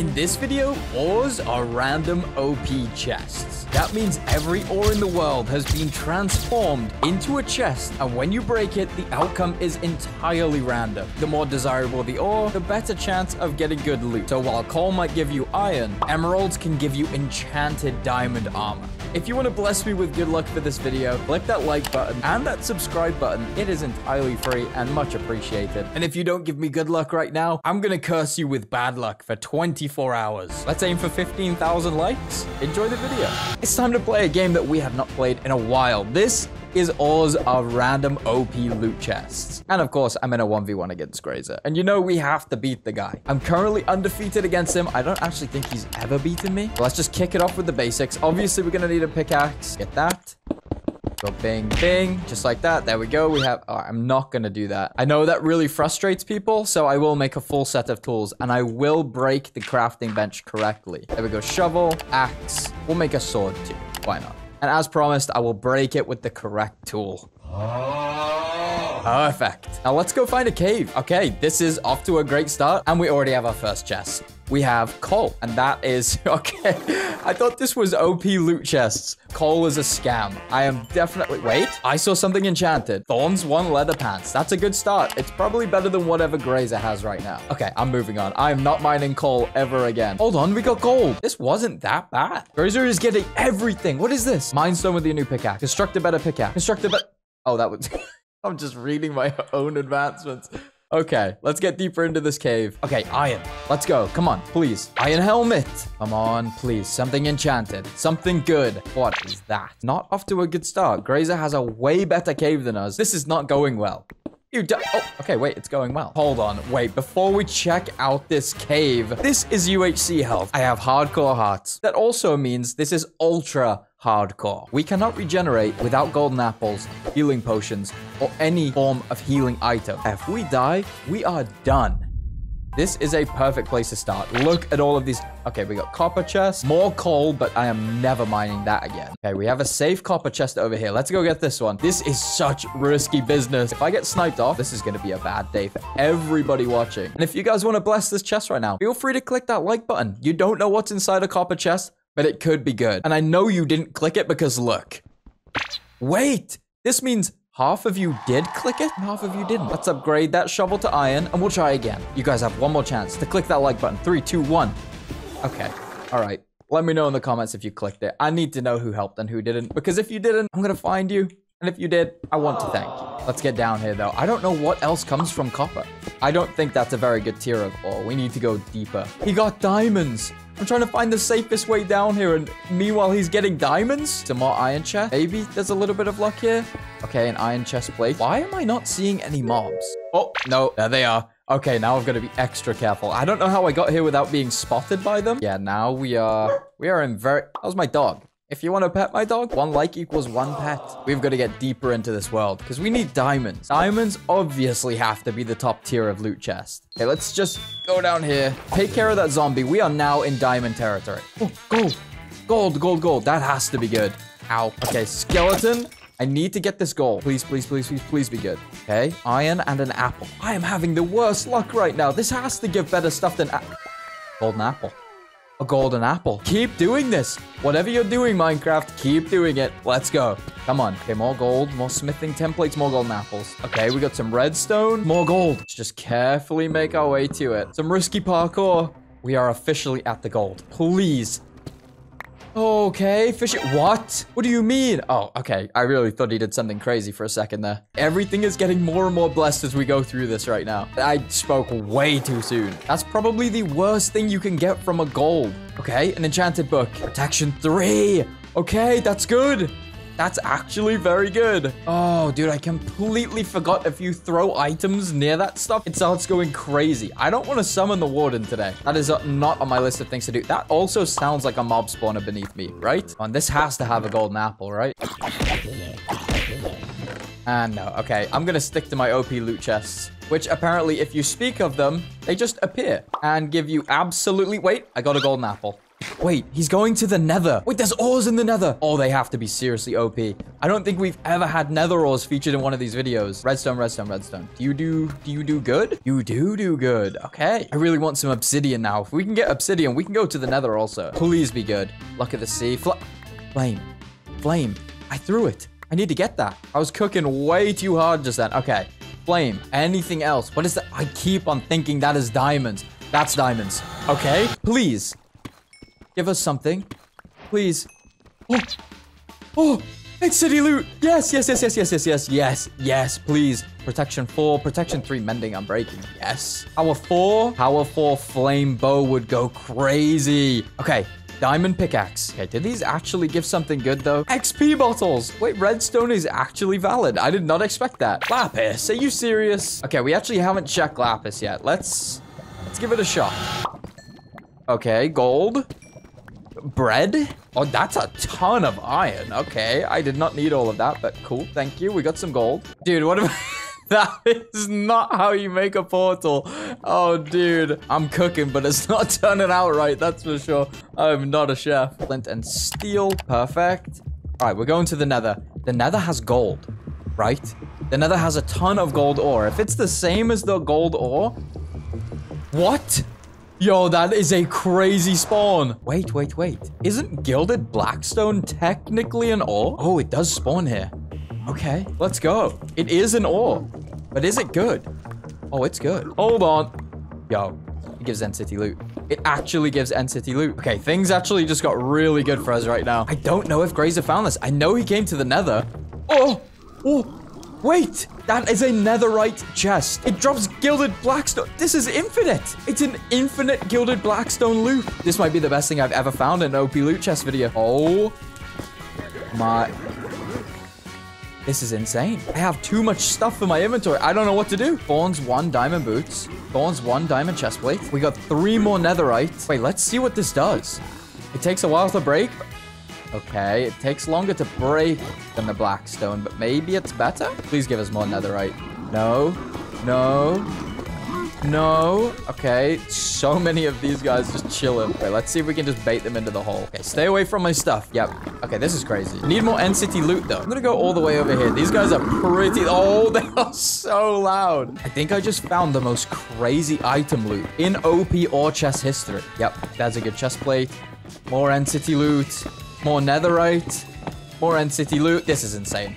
In this video, ores are random OP chests. That means every ore in the world has been transformed into a chest, and when you break it, the outcome is entirely random. The more desirable the ore, the better chance of getting good loot. So while coal might give you iron, emeralds can give you enchanted diamond armor. If you want to bless me with good luck for this video, click that like button and that subscribe button. It is entirely free and much appreciated. And if you don't give me good luck right now, I'm gonna curse you with bad luck for 24 hours. Let's aim for 15,000 likes. Enjoy the video. It's time to play a game that we have not played in a while. This is ores of random OP loot chests. And of course, I'm in a 1v1 against Graser. And you know we have to beat the guy. I'm currently undefeated against him. I don't actually think he's ever beaten me. Let's just kick it off with the basics. Obviously, we're going to need a pickaxe. Get that. Go bing, bing, just like that. There we go. We have, oh, I'm not going to do that. I know that really frustrates people, so I will make a full set of tools and I will break the crafting bench correctly. There we go. Shovel, axe. We'll make a sword too. Why not? And as promised, I will break it with the correct tool. Perfect. Now let's go find a cave. Okay, this is off to a great start. And we already have our first chest. We have coal. And that is... Okay. I thought this was OP loot chests. Coal is a scam. I am definitely... Wait. I saw something enchanted. Thorns, one leather pants. That's a good start. It's probably better than whatever Graser has right now. Okay, I'm moving on. I am not mining coal ever again. Hold on, we got gold. This wasn't that bad. Graser is getting everything. What is this? Minestone with the new pickaxe. Construct a better pickaxe. Construct a better... Oh, that was... I'm just reading my own advancements. Okay, let's get deeper into this cave. Okay, iron. Let's go. Come on, please. Iron helmet. Come on, please. Something enchanted. Something good. What is that? Not off to a good start. Graser has a way better cave than us. This is not going well. You do- Oh, okay, wait, it's going well. Hold on, wait, before we check out this cave, this is UHC health. I have hardcore hearts. That also means this is ultra hardcore. We cannot regenerate without golden apples, healing potions, or any form of healing item. If we die, we are done. This is a perfect place to start. Look at all of these. Okay, we got copper chest, more coal, but I am never mining that again. Okay, we have a safe copper chest over here. Let's go get this one. This is such risky business. If I get sniped off, this is going to be a bad day for everybody watching. And if you guys want to bless this chest right now, feel free to click that like button. You don't know what's inside a copper chest, but it could be good. And I know you didn't click it because look. Wait, this means Half of you did click it, and half of you didn't. Let's upgrade that shovel to iron, and we'll try again. You guys have one more chance to click that like button. Three, two, one. Okay. All right. Let me know in the comments if you clicked it. I need to know who helped and who didn't, because if you didn't, I'm going to find you. And if you did, I want to thank you. Let's get down here, though. I don't know what else comes from copper. I don't think that's a very good tier of ore. We need to go deeper. He got diamonds. I'm trying to find the safest way down here, and meanwhile, he's getting diamonds? Some more iron chest. Maybe there's a little bit of luck here. Okay, an iron chest plate. Why am I not seeing any mobs? Oh, no, there they are. Okay, now I've got to be extra careful. I don't know how I got here without being spotted by them. Yeah, now we are... We are in very... How's my dog? If you want to pet my dog, one like equals one pet. We've got to get deeper into this world because we need diamonds. Diamonds obviously have to be the top tier of loot chest. Okay, let's just go down here. Take care of that zombie. We are now in diamond territory. Oh, gold. Gold, gold, gold. That has to be good. Ow. Okay, skeleton. I need to get this gold. Please, please, please, please, please be good. Okay, iron and an apple. I am having the worst luck right now. This has to give better stuff than... Golden apple a golden apple. Keep doing this. Whatever you're doing, Minecraft, keep doing it. Let's go. Come on. Okay, more gold, more smithing templates, more golden apples. Okay, we got some redstone, more gold. Let's just carefully make our way to it. Some risky parkour. We are officially at the gold. Please Okay, fish it. What? What do you mean? Oh, okay. I really thought he did something crazy for a second there. Everything is getting more and more blessed as we go through this right now. I spoke way too soon. That's probably the worst thing you can get from a gold. Okay, an enchanted book. Protection three. Okay, that's good. That's actually very good. Oh, dude, I completely forgot if you throw items near that stuff, it starts going crazy. I don't want to summon the warden today. That is not on my list of things to do. That also sounds like a mob spawner beneath me, right? And this has to have a golden apple, right? And no, okay. I'm gonna stick to my OP loot chests, which apparently if you speak of them, they just appear and give you absolutely... Wait, I got a golden apple. Wait, he's going to the nether. Wait, there's ores in the nether. Oh, they have to be seriously OP. I don't think we've ever had nether ores featured in one of these videos. Redstone, redstone, redstone. Do you do, do you do good? You do do good. Okay. I really want some obsidian now. If we can get obsidian, we can go to the nether also. Please be good. Look at the sea. Fl flame. Flame. I threw it. I need to get that. I was cooking way too hard just then. Okay. Flame. Anything else? What is that? I keep on thinking that is diamonds. That's diamonds. Okay. Please. Give us something. Please. Oh. Oh. It's city loot. Yes, yes, yes, yes, yes, yes, yes, yes, yes, please. Protection 4, protection 3, mending, unbreaking. Yes. Power 4, power 4 flame bow would go crazy. Okay, Diamond pickaxe. Okay, did these actually give something good though? XP bottles. Wait, redstone is actually valid. I did not expect that. Lapis, are you serious? Okay, we actually haven't checked lapis yet. Let's let's give it a shot. Okay, gold. Bread? Oh, that's a ton of iron. Okay, I did not need all of that, but cool. Thank you. We got some gold. Dude, what that is not how you make a portal. Oh, dude. I'm cooking, but it's not turning out right. That's for sure. I'm not a chef. Flint and steel. Perfect. All right, we're going to the nether. The nether has gold, right? The nether has a ton of gold ore. If it's the same as the gold ore... What? Yo, that is a crazy spawn. Wait, wait, wait. Isn't gilded blackstone technically an ore? Oh, it does spawn here. Okay, let's go. It is an ore, but is it good? Oh, it's good. Hold on. Yo, it gives End City loot. It actually gives End City loot. Okay, things actually just got really good for us right now. I don't know if Graser found this. I know he came to the nether. Oh, oh, Wait, that is a netherite chest. It drops gilded blackstone. This is infinite. It's an infinite gilded blackstone loot. This might be the best thing I've ever found in an OP loot chest video. Oh my. This is insane. I have too much stuff in my inventory. I don't know what to do. Thorns, one diamond boots. Thorns, one diamond chest plate. We got three more netherite. Wait, let's see what this does. It takes a while to break, Okay, it takes longer to break than the blackstone, but maybe it's better? Please give us more netherite. No, no, no. Okay, so many of these guys just chilling. Wait, let's see if we can just bait them into the hole. Okay, stay away from my stuff. Yep. Okay, this is crazy. Need more City loot, though. I'm gonna go all the way over here. These guys are pretty... Oh, they are so loud. I think I just found the most crazy item loot in OP or chest history. Yep, that's a good chest plate. More City loot. More netherite. More end city loot. This is insane.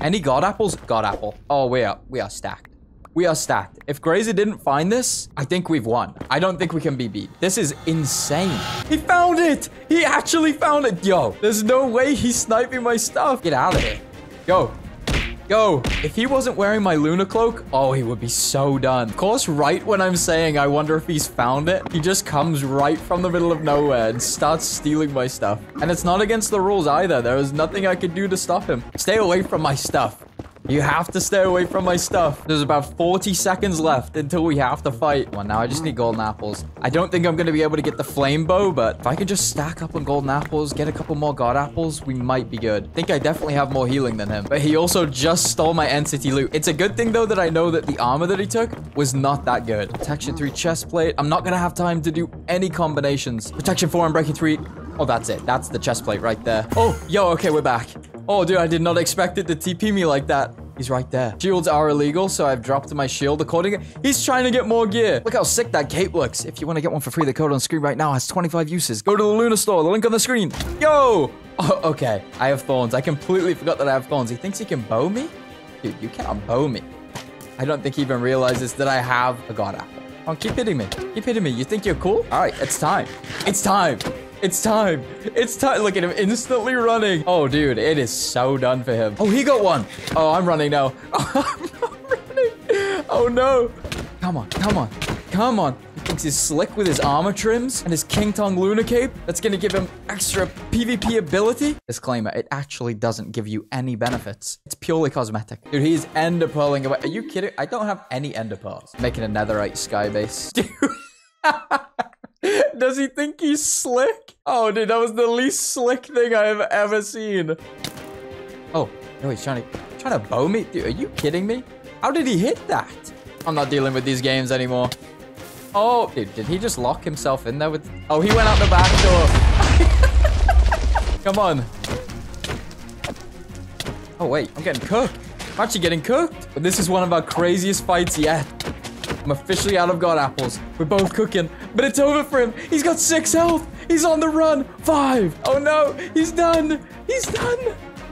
Any god apples? God apple. Oh, we are we are stacked. We are stacked. If Graser didn't find this, I think we've won. I don't think we can be beat. This is insane. He found it. He actually found it. Yo, there's no way he's sniping my stuff. Get out of here. Go. Yo, if he wasn't wearing my Lunar Cloak, oh, he would be so done. Of course, right when I'm saying I wonder if he's found it, he just comes right from the middle of nowhere and starts stealing my stuff. And it's not against the rules either. There is nothing I could do to stop him. Stay away from my stuff. You have to stay away from my stuff. There's about 40 seconds left until we have to fight. Well, now I just need golden apples. I don't think I'm going to be able to get the flame bow, but if I can just stack up on golden apples, get a couple more god apples, we might be good. I think I definitely have more healing than him. But he also just stole my End City loot. It's a good thing, though, that I know that the armor that he took was not that good. Protection 3 chest plate. I'm not going to have time to do any combinations. Protection 4 and breaking 3. Oh, that's it. That's the chest plate right there. Oh, yo, okay, we're back. Oh, dude, I did not expect it to TP me like that. He's right there. Shields are illegal, so I've dropped my shield according. He's trying to get more gear. Look how sick that cape looks. If you want to get one for free, the code on screen right now has 25 uses. Go to the Lunar store. The link on the screen. Yo! Oh, okay. I have thorns. I completely forgot that I have thorns. He thinks he can bow me? Dude, you cannot bow me. I don't think he even realizes that I have a god apple. Oh, keep hitting me. Keep hitting me. You think you're cool? All right, it's time. It's time. It's time. It's time. Look at him instantly running. Oh, dude, it is so done for him. Oh, he got one. Oh, I'm running now. Oh, I'm running. Oh, no. Come on. Come on. Come on. He thinks he's slick with his armor trims and his Kiingtong Lunar Cape. That's going to give him extra PvP ability. Disclaimer, it actually doesn't give you any benefits. It's purely cosmetic. Dude, he's ender pearling away. Are you kidding? I don't have any ender pearls. Making a netherite sky base. Dude. Does he think he's slick? Oh, dude, that was the least slick thing I have ever seen. Oh, no, he's trying to trying to bow me. Dude, are you kidding me? How did he hit that? I'm not dealing with these games anymore. Oh, dude, did he just lock himself in there with... Oh, he went out the back door. Come on. Oh, wait. I'm getting cooked. I'm actually getting cooked. But this is one of our craziest fights yet. I'm officially out of God apples. We're both cooking. But it's over for him. He's got six health. He's on the run. Five. Oh, no. He's done. He's done.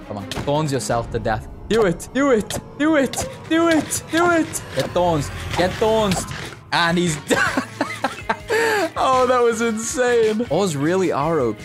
Come on. Thorns yourself to death. Do it. Do it. Do it. Do it. Do it. Get thorns. Get thorns. And he's done. oh, that was insane. Oz really are OP.